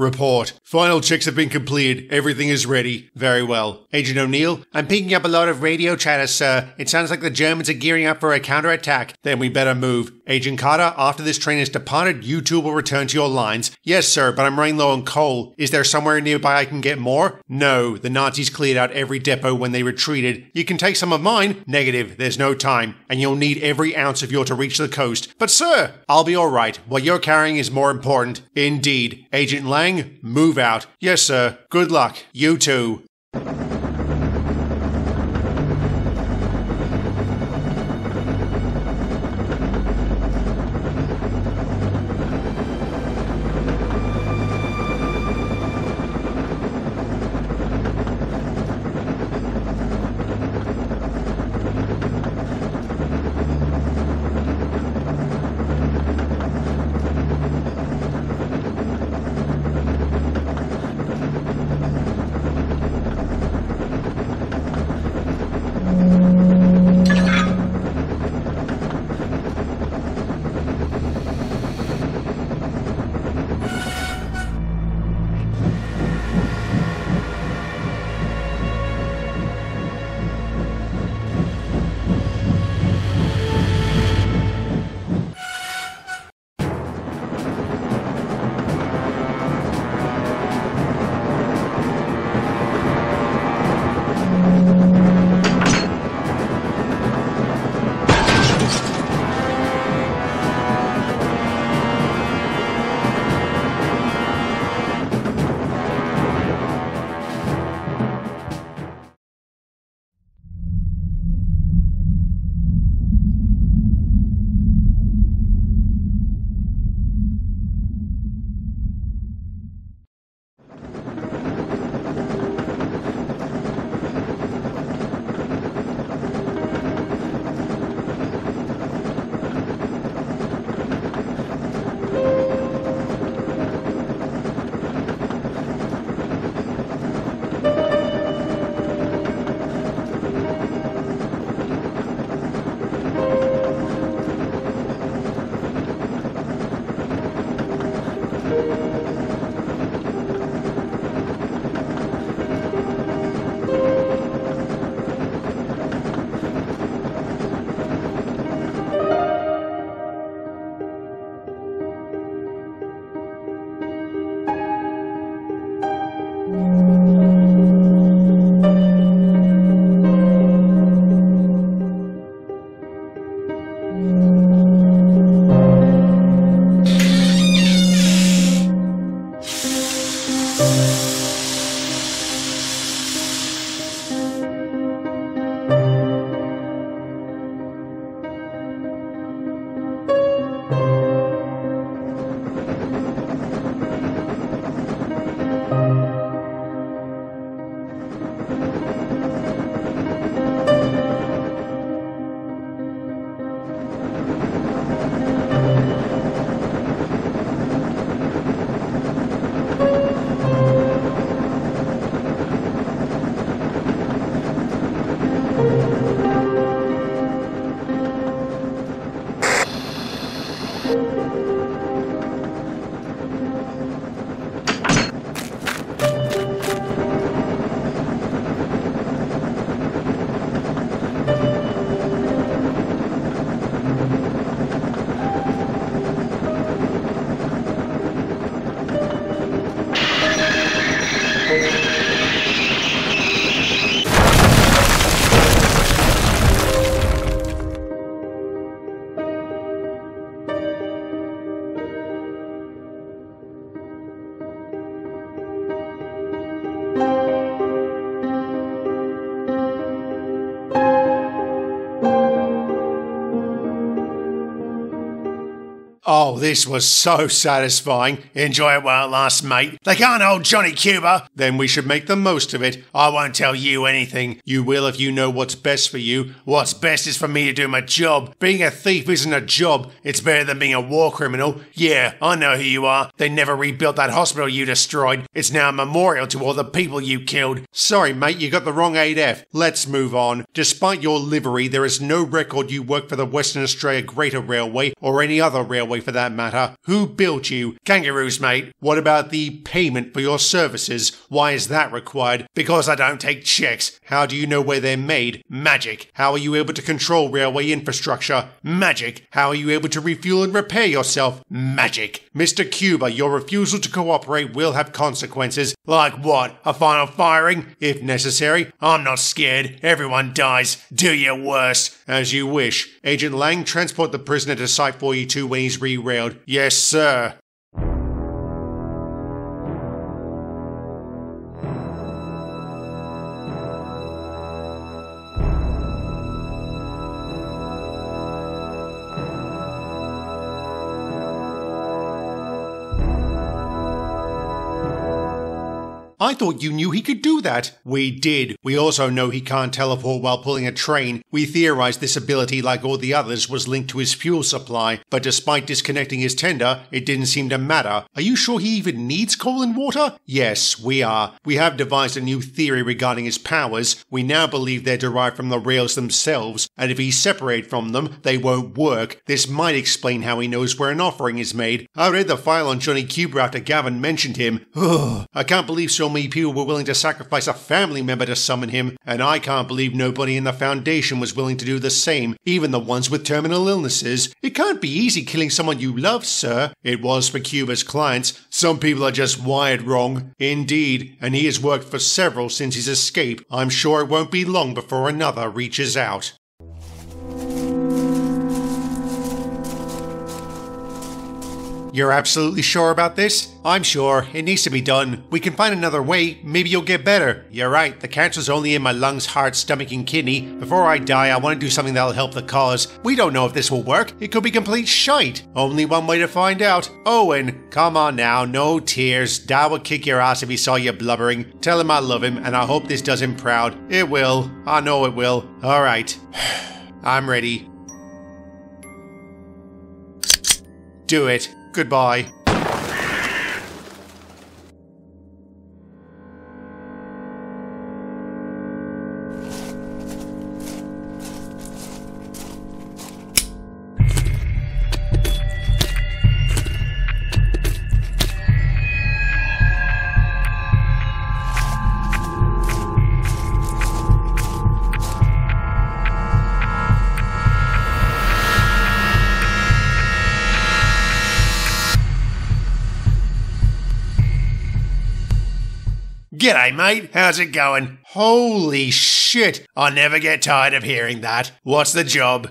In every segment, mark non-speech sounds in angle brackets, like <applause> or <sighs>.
Report. Final checks have been completed. Everything is ready. Very well. Agent O'Neill, I'm picking up a lot of radio chatter, sir. It sounds like the Germans are gearing up for a counterattack. Then we better move. Agent Carter, after this train has departed, you two will return to your lines. Yes, sir, but I'm running low on coal. Is there somewhere nearby I can get more? No, the Nazis cleared out every depot when they retreated. You can take some of mine. Negative, there's no time. And you'll need every ounce of yours to reach the coast. But, sir, I'll be alright. What you're carrying is more important. Indeed. Agent Lang, move out. Yes, sir. Good luck. You too. Oh, this was so satisfying. Enjoy it while it lasts, mate. They can't hold Jonny Cuba. Then we should make the most of it. I won't tell you anything. You will if you know what's best for you. What's best is for me to do my job. Being a thief isn't a job. It's better than being a war criminal. Yeah, I know who you are. They never rebuilt that hospital you destroyed. It's now a memorial to all the people you killed. Sorry, mate, you got the wrong 8F. Let's move on. Despite your livery, there is no record you work for the Western Australia Greater Railway or any other railway for that matter. Who built you? Kangaroos, mate. What about the payment for your services? Why is that required? Because I don't take checks. How do you know where they're made? Magic. How are you able to control railway infrastructure? Magic. How are you able to refuel and repair yourself? Magic. Mr. Cuba, your refusal to cooperate will have consequences. Like what? A final firing? If necessary. I'm not scared. Everyone dies. Do your worst. As you wish. Agent Lang, transport the prisoner to Site 42 when he's Yes, sir. I thought you knew he could do that. We did. We also know he can't teleport while pulling a train. We theorized this ability, like all the others, was linked to his fuel supply, but despite disconnecting his tender, it didn't seem to matter. Are you sure he even needs coal and water? Yes, we are. We have devised a new theory regarding his powers. We now believe they're derived from the rails themselves, and if he's separated from them, they won't work. This might explain how he knows where an offering is made. I read the file on Jonny Cuba after Gavin mentioned him. Ugh, <sighs> I can't believe so many people were willing to sacrifice a family member to summon him, and I can't believe nobody in the Foundation was willing to do the same, even the ones with terminal illnesses. It can't be easy killing someone you love, sir. It was for Cuba's clients. Some people are just wired wrong. Indeed, and he has worked for several since his escape. I'm sure it won't be long before another reaches out. You're absolutely sure about this? I'm sure. It needs to be done. We can find another way. Maybe you'll get better. You're right. The cancer's only in my lungs, heart, stomach, and kidney. Before I die, I want to do something that'll help the cause. We don't know if this will work. It could be complete shite. Only one way to find out. Owen, come on now. No tears. Dad would kick your ass if he saw you blubbering. Tell him I love him, and I hope this does him proud. It will. I know it will. All right. <sighs> I'm ready. Do it. Goodbye. G'day, mate. How's it going? Holy shit. I never get tired of hearing that. What's the job?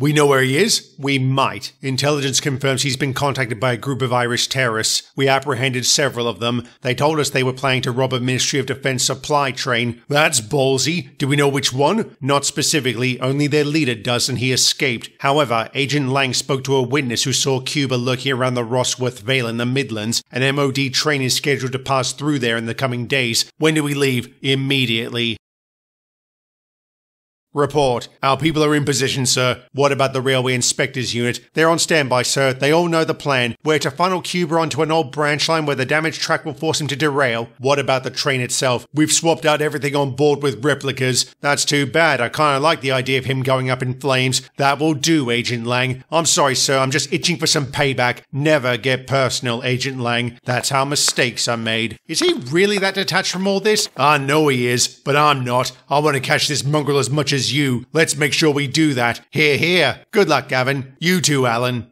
We know where he is? We might. Intelligence confirms he's been contacted by a group of Irish terrorists. We apprehended several of them. They told us they were planning to rob a Ministry of Defense supply train. That's ballsy. Do we know which one? Not specifically, only their leader does and he escaped. However, Agent Lang spoke to a witness who saw Cuba lurking around the Rosworth Vale in the Midlands. An MOD train is scheduled to pass through there in the coming days. When do we leave? Immediately. Report. Our people are in position, sir. What about the railway inspectors unit? They're on standby, sir. They all know the plan. We're to funnel Cuba onto an old branch line where the damaged track will force him to derail. What about the train itself? We've swapped out everything on board with replicas. That's too bad. I kinda like the idea of him going up in flames. That will do, Agent Lang. I'm sorry, sir. I'm just itching for some payback. Never get personal, Agent Lang. That's how mistakes are made. Is he really that detached from all this? I know he is, but I'm not. I want to catch this mongrel as much as you. Let's make sure we do that. Hear, hear. Good luck, Gavin. You too, Alan.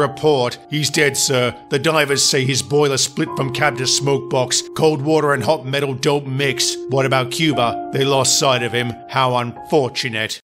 Report. He's dead, sir. The divers say his boiler split from cab to smokebox. Cold water and hot metal don't mix. What about Cuba? They lost sight of him. How unfortunate.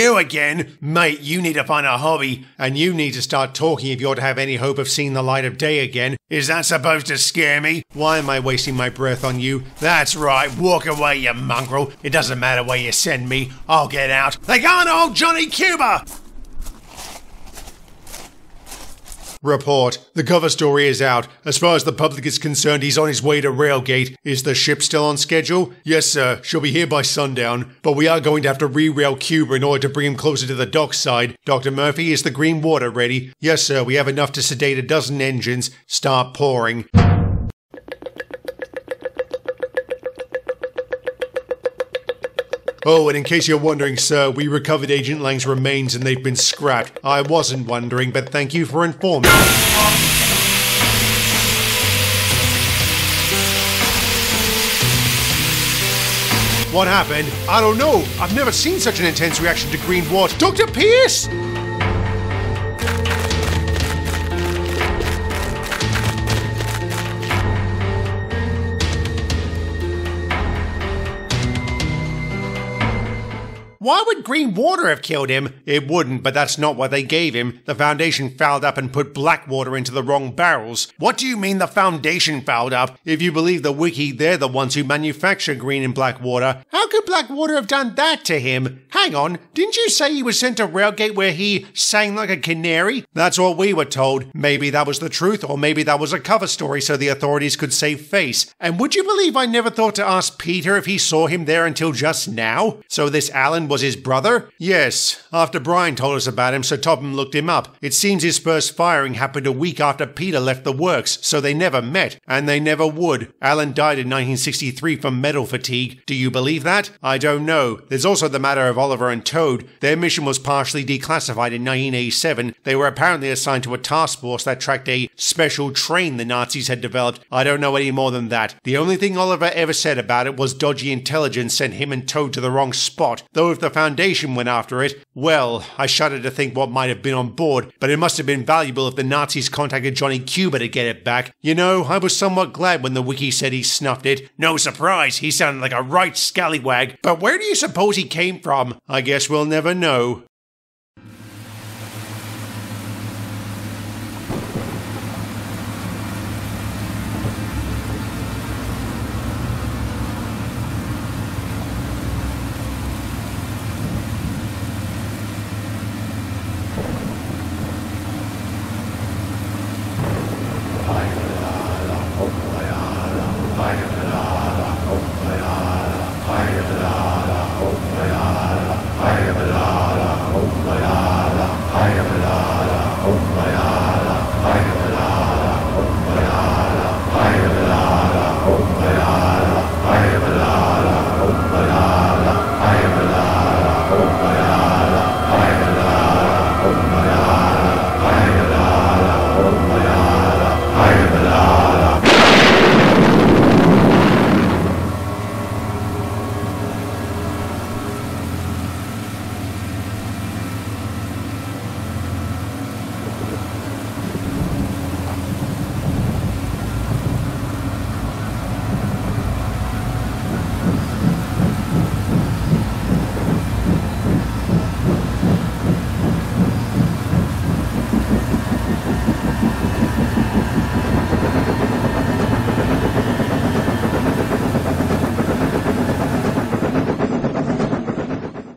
You again? Mate, you need to find a hobby, and you need to start talking if you're to have any hope of seeing the light of day again. Is that supposed to scare me? Why am I wasting my breath on you? That's right, walk away, you mongrel. It doesn't matter where you send me, I'll get out. They can't hold Jonny Cuba! Report. The cover story is out. As far as the public is concerned, he's on his way to Railgate. Is the ship still on schedule? Yes, sir. She'll be here by sundown. But we are going to have to re-rail Cuba in order to bring him closer to the dockside. Dr. Murphy, is the green water ready? Yes, sir. We have enough to sedate a dozen engines. Start pouring. Oh, and in case you're wondering, sir, we recovered Agent Lang's remains and they've been scrapped. I wasn't wondering, but thank you for informing. me. What happened? I don't know. I've never seen such an intense reaction to green water. Dr. Pierce! Why would green water have killed him? It wouldn't, but that's not what they gave him. The Foundation fouled up and put black water into the wrong barrels. What do you mean the Foundation fouled up? If you believe the wiki, they're the ones who manufacture green and black water. How could black water have done that to him? Hang on, didn't you say he was sent to Railgate where he sang like a canary? That's what we were told. Maybe that was the truth, or maybe that was a cover story so the authorities could save face. And would you believe I never thought to ask Peter if he saw him there until just now? So this Alan was his brother? Yes. After Brian told us about him, Sir Topham looked him up. It seems his first firing happened a week after Peter left the works, so they never met, and they never would. Alan died in 1963 from metal fatigue. Do you believe that? I don't know. There's also the matter of Oliver and Toad. Their mission was partially declassified in 1987. They were apparently assigned to a task force that tracked a special train the Nazis had developed. I don't know any more than that. The only thing Oliver ever said about it was dodgy intelligence sent him and Toad to the wrong spot. Though if the Foundation went after it, well, I shudder to think what might have been on board, but it must have been valuable if the Nazis contacted Jonny Cuba to get it back. You know, I was somewhat glad when the wiki said he snuffed it. No surprise, he sounded like a right scallywag. But where do you suppose he came from? I guess we'll never know.